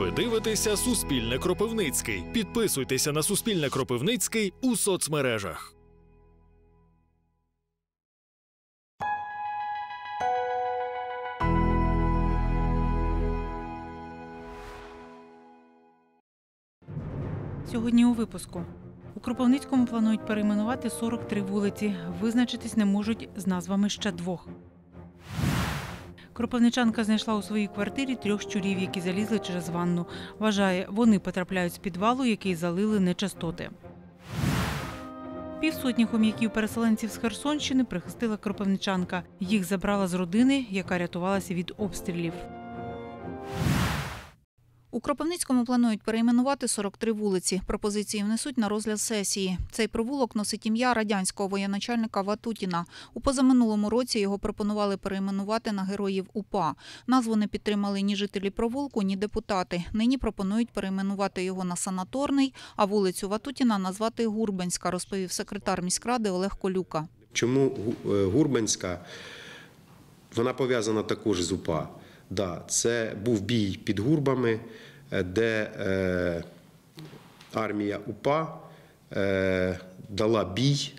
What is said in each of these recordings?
Ви дивитеся Суспільне Кропивницький. Підписуйтеся на Суспільне Кропивницький у соцмережах. Сьогодні у випуску. У Кропивницькому планують перейменувати 43 вулиці. Визначитись не можуть з назвами ще двох. Кропивничанка знайшла у своїй квартирі трьох щурів, які залізли через ванну. Вважає, вони потрапляють з підвалу, який залили нечистоти. Півсотні хом'яків-переселенців з Херсонщини прихистила кропивничанка. Їх забрала з родини, яка рятувалася від обстрілів. У Кропивницькому планують перейменувати 43 вулиці. Пропозиції внесуть на розгляд сесії. Цей провулок носить ім'я радянського воєначальника Ватутіна. У позаминулому році його пропонували перейменувати на героїв УПА. Назву не підтримали ні жителі провулку, ні депутати. Нині пропонують перейменувати його на санаторний, а вулицю Ватутіна назвати Гурбенська, розповів секретар міськради Олег Колюка. Чому е, Гурбенська? Вона пов'язана також з УПА. Да, це був бій під Гурбами, е, де е, армія УПА е, дала бій,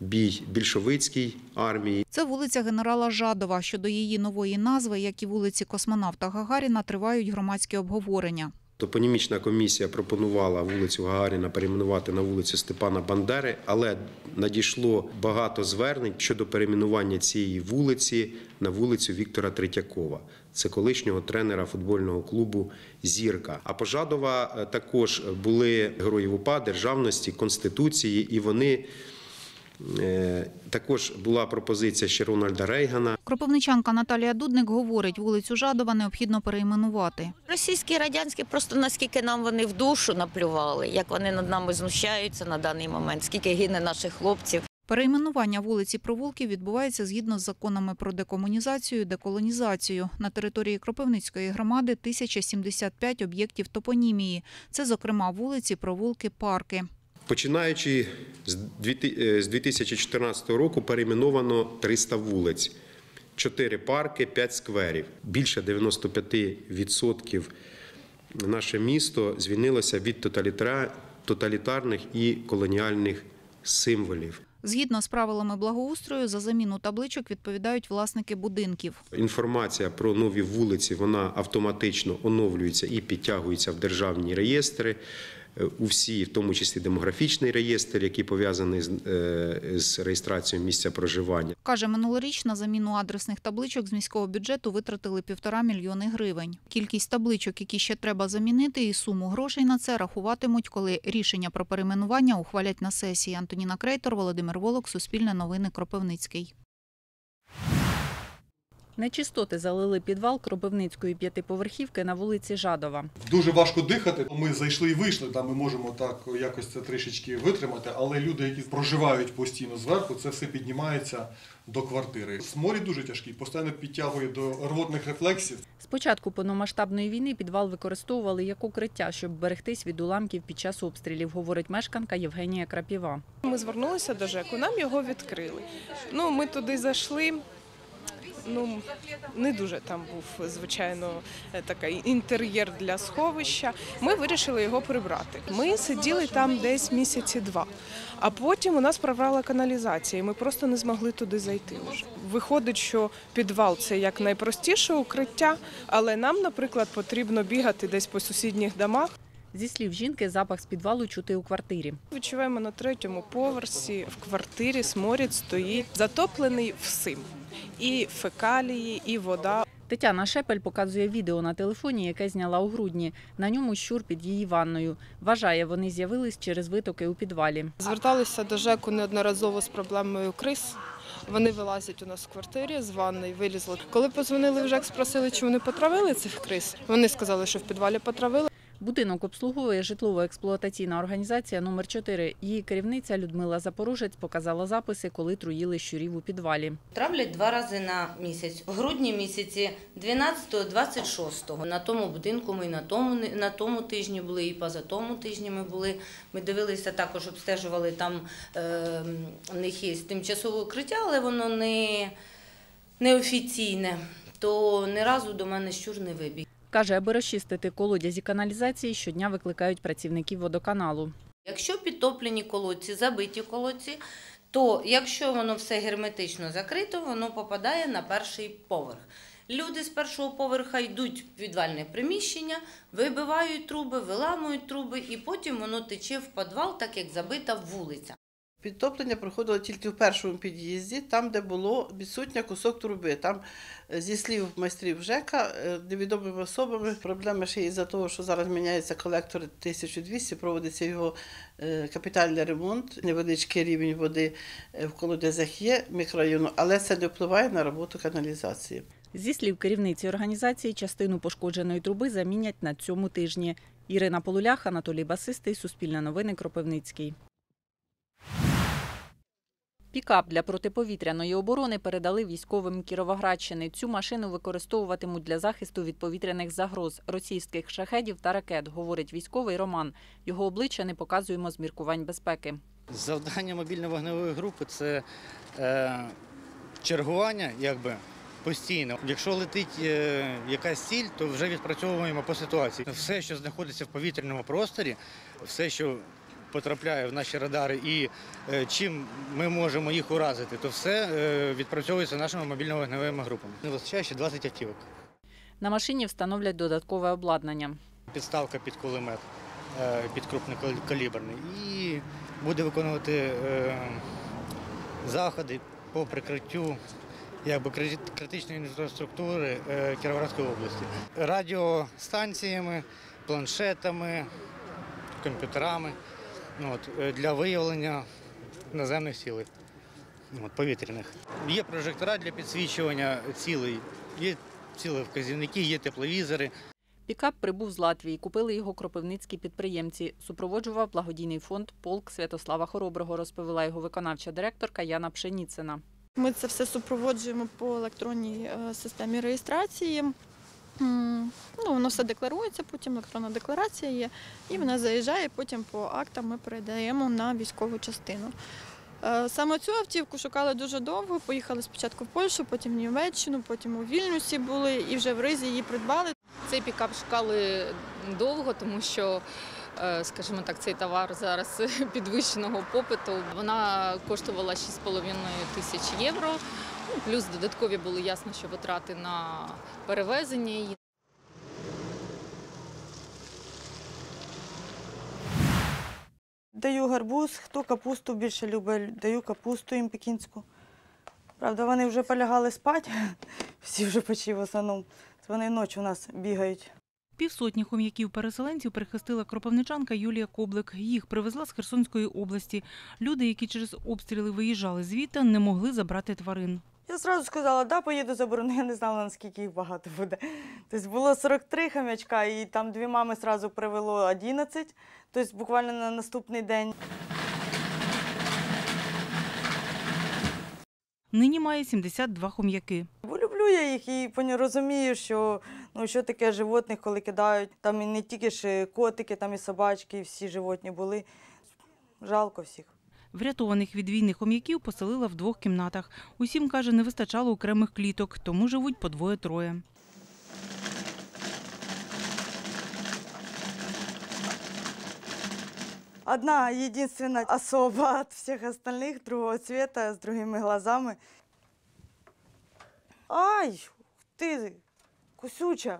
бій більшовицькій армії. Це вулиця генерала Жадова. Щодо її нової назви, як і вулиці Космонавта Гагаріна, тривають громадські обговорення. Топонімічна комісія пропонувала вулицю Гагаріна перейменувати на вулицю Степана Бандери, але надійшло багато звернень щодо перейменування цієї вулиці на вулицю Віктора Третьякова. Це колишнього тренера футбольного клубу Зірка. А Пожадова е, також були героїв УПА, державності, конституції, і вони також була пропозиція ще Рональда Рейгана. Кропивничанка Наталія Дудник говорить, вулицю Жадова необхідно перейменувати. Російські радянські просто наскільки нам вони в душу наплювали, як вони над нами знущаються на даний момент, скільки гине наших хлопців. Перейменування вулиці провулків відбувається згідно з законами про декомунізацію і деколонізацію. На території Кропивницької громади 1075 об'єктів топонімії. Це, зокрема, вулиці, провулки, парки. Починаючи з дві- е, з 2014 року перейменовано 300 вулиць, 4 парки, 5 скверів. Більше 95% наше місто звільнилося від тоталітарних і колоніальних символів. Згідно з правилами благоустрою, за заміну табличок відповідають власники будинків. Інформація про нові вулиці вона автоматично оновлюється і підтягується в державні реєстри. Е, У всі, в тому числі демографічний реєстр, який пов'язаний з, е, з реєстрацією місця проживання. Каже, минулоріч на заміну адресних табличок з міського бюджету витратили півтора мільйони гривень. Кількість табличок, які ще треба замінити, і суму грошей на це рахуватимуть, коли рішення про перейменування ухвалять на сесії. Антоніна Крейтор, Володимир Волок, Суспільне новини, Кропивницький. Нечистоти залили підвал Кропивницької п'ятиповерхівки на вулиці Жадова. Дуже важко дихати. Ми зайшли і вийшли, там ми можемо так якось це трішечки витримати, але люди, які проживають постійно зверху, це все піднімається до квартири. Сморід дуже тяжкий, постійно підтягує до рвотних рефлексів. З початку повномасштабної війни підвал використовували як укриття, щоб берегтись від уламків під час обстрілів, говорить мешканка Євгенія Крапіва. Ми звернулися до ЖЕКу, нам його відкрили. Ну, ми туди зайшли. Ну, не дуже там був, звичайно, е, такий інтер'єр для сховища. Ми вирішили його прибрати. Ми сиділи там десь місяці два, а потім у нас прорвала каналізація, і ми просто не змогли туди зайти вже. Виходить, що підвал це як найпростіше укриття, але нам, наприклад, потрібно бігати десь по сусідніх домах. Зі слів жінки, запах з підвалу чути у квартирі. Відчуваємо на третьому поверсі в квартирі сморід стоїть затоплений всім. І фекалії, і вода. Тетяна Шепель показує відео на телефоні, яке зняла у грудні. На ньому щур під її ванною. Вважає, вони з'явились через витоки у підвалі. Зверталися до ЖЕКу неодноразово з проблемою крис. Вони вилазять у нас в квартирі з ванної, вилізли. Коли позвонили в ЖЕК, спросили, чи вони потравили цих крис. Вони сказали, що в підвалі потравили. Будинок обслуговує житлово-експлуатаційна організація номер 4 Її керівниця Людмила Запорожець показала записи, коли труїли щурів у підвалі. Травлять два рази на місяць. В грудні місяці 12-26. На тому будинку ми на тому, на тому тижні були, і поза тому тижні ми були. Ми дивилися, також обстежували там, е, в них є тимчасове укриття, але воно не, неофіційне. То ні разу до мене щур не вибіг. Каже, аби розчистити колодязі каналізації, щодня викликають працівників водоканалу. Якщо підтоплені колодці, забиті колодці, то якщо воно все герметично закрито, воно попадає на перший поверх. Люди з першого поверха йдуть в підвальне приміщення, вибивають труби, виламують труби, і потім воно тече в підвал, так як забита вулиця. Підтоплення проходило тільки в першому під'їзді, там, де було відсутня кусок труби. Там, е, зі слів майстрів ЖЕКа, е, невідомими особами проблема ще із-за того, що зараз міняється колектор 1200, проводиться його е, капітальний ремонт, невеличкий рівень води в колодязях є мікрорайону, але це не впливає на роботу каналізації. Зі слів керівниці організації, частину пошкодженої труби замінять на цьому тижні. Ірина Полулях, Анатолій Басистий, Суспільне новини, Кропивницький. Пікап для протиповітряної оборони передали військовим Кіровоградщини. Цю машину використовуватимуть для захисту від повітряних загроз російських шахедів та ракет, говорить військовий Роман. Його обличчя не показуємо з міркувань безпеки. Завдання мобільно-вогневої групи це е, чергування якби, постійно. Якщо летить е, якась ціль, то вже відпрацьовуємо по ситуації. Все, що знаходиться в повітряному просторі, все, що потрапляє в наші радари і е, чим ми можемо їх уразити, то все е, відпрацьовується нашими мобільно-вогневими групами. Не вистачає ще 20 автівок. На машині встановлять додаткове обладнання. Підставка під кулемет, е, під крупнокаліберний. І буде виконувати заходи по прикриттю якби, критичної інфраструктури Кіровоградської області. Радіостанціями, планшетами, комп'ютерами от, е, для виявлення наземних цілей, от, повітряних. Є прожектора для підсвічування цілей, є цілевказівники, є тепловізори. Пікап прибув з Латвії. Купили його кропивницькі підприємці. Супроводжував благодійний фонд Полк Святослава Хороброго, розповіла його виконавча директорка Яна Пшеніцина. Ми це все супроводжуємо по електронній е, системі реєстрації. Ну, воно все декларується, потім електронна декларація є, і вона заїжджає, потім по актам ми передаємо на військову частину. Е, Саме цю автівку шукали дуже довго. Поїхали спочатку в Польщу, потім в Німеччину, потім у Вільнюсі були і вже в Ризі її придбали. Цей пікап шукали довго, тому що, е, скажімо так, цей товар зараз підвищеного попиту. Вона коштувала 6,5 тисяч євро. Ну, Плюс додаткові були ясно, що витрати на перевезення її. Даю гарбуз, хто капусту більше любить, даю капусту їм пекінську. Правда, вони вже полягали спати, всі вже почі в основному. Вони ночі у нас бігають. Півсотні хом'яків-переселенців перехистила кропивничанка Юлія Коблик. Їх привезла з Херсонської області. Люди, які через обстріли виїжджали звідти, не могли забрати тварин. Я одразу сказала, да, поїду заберу, я не знала, наскільки їх багато буде. Тобто було 43 хомячка, і там дві мами одразу привело 11, тобто буквально на наступний день. Нині має 72 хом'яки. Бо люблю я їх і розумію, що ну що таке животних, коли кидають. Там і не тільки ж котики, там і собачки, і всі животні були. Жалко всіх. Врятованих від війни хом'яків поселила в двох кімнатах. Усім, каже, не вистачало окремих кліток, тому живуть по двоє-троє. Одна единственная особа от всех остальных, другого цвета, с другими глазами. Ай, ти, кусюча.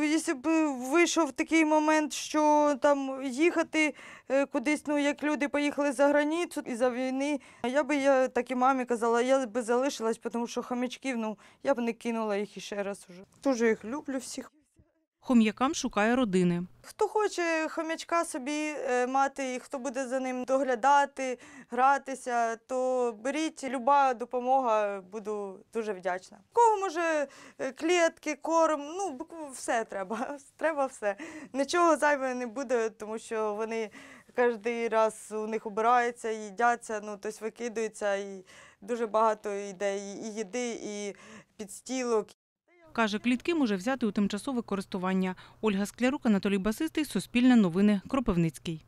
Якщо б вийшов такий момент, що там їхати е, кудись, ну як люди поїхали за границю і за війни, я би я так і мамі казала, я би залишилась, тому що хомячків, ну я б не кинула їх іще раз уже. Дуже їх люблю всіх. Хом'якам шукає родини. Хто хоче хомячка собі е, мати, і хто буде за ним доглядати, гратися, то беріть люба допомога, буду дуже вдячна. Кого може е, клітки, корм, ну все треба. Треба все. Нічого зайве не буде, тому що вони кожен раз у них обираються, їдяться, ну тобто викидаються, і дуже багато йде і і їди, і підстілок, Каже, клітки може взяти у тимчасове користування. Ольга Склярук, Анатолій Басистий, Суспільне новини, Кропивницький.